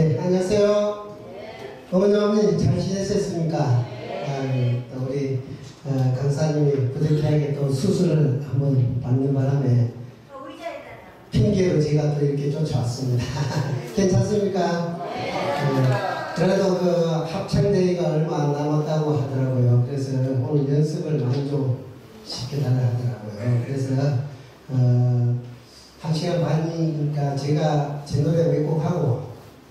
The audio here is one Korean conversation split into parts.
네, 안녕하세요. 어머니, 어머니 잘 지내셨습니까? 아, 네, 또 우리 어, 강사님이 부득이하게 또 수술을 한번 받는 바람에 핑계로 제가 또 이렇게 쫓아왔습니다. 괜찮습니까? 네. 그래도 그 합창대회가 얼마 안 남았다고 하더라고요. 그래서 오늘 연습을 많이 좀 시켜달라 하더라고요. 그래서 어, 한 시간 반이니까 제가 제 노래 몇곡 하고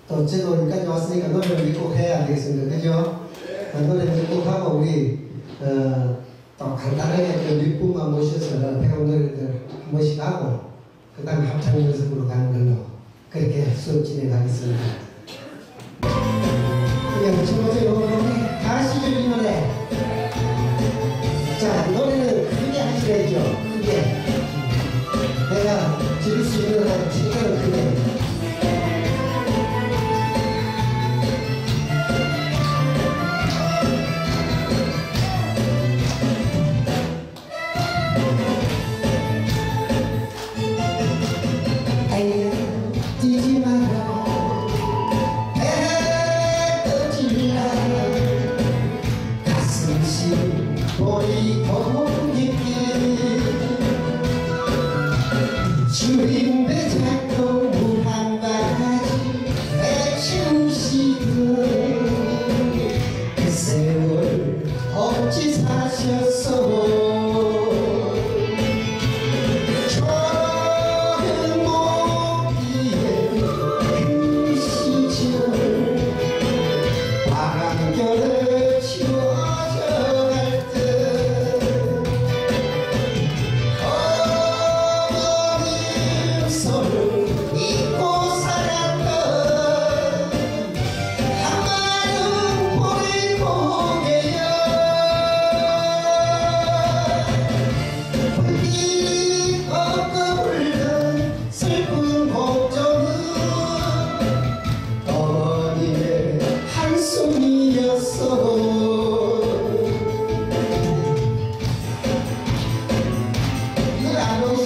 또 저도 여기까지 왔으니까 노래 몇곡 해야 되겠습니다. 그죠? 어, 노래 몇곡 하고 우리 어, 또 간단하게 그몇 분만 모셔서 배운 노래들 한 번씩 하고 그 다음에 합창 연습으로 가는 걸로 그렇게 수업 진행하겠습니다. 그냥 친구들 노래 다 아시죠 이 노래? 자 노래는 크게 하셔야죠 크게 내가 지를 수 있는 한 최대로 크게 Por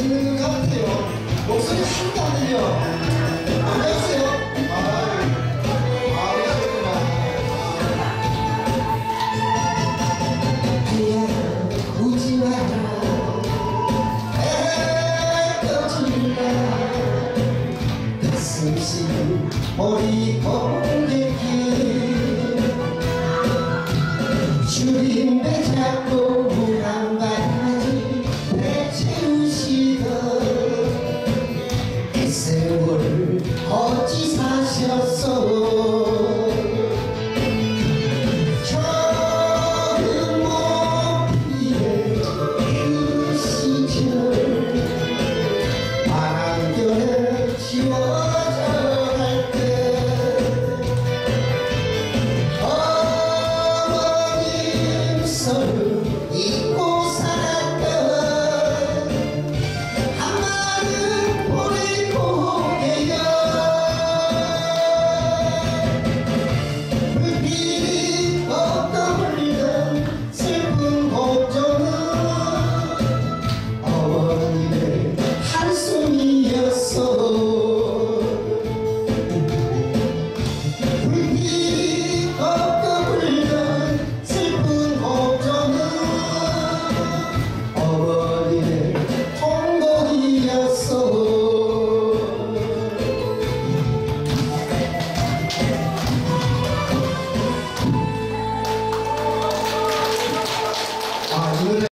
지는 것 같아요. 목소리 하나도 안 들려. 안녕하세요. 머리 공개기 주인배 잡고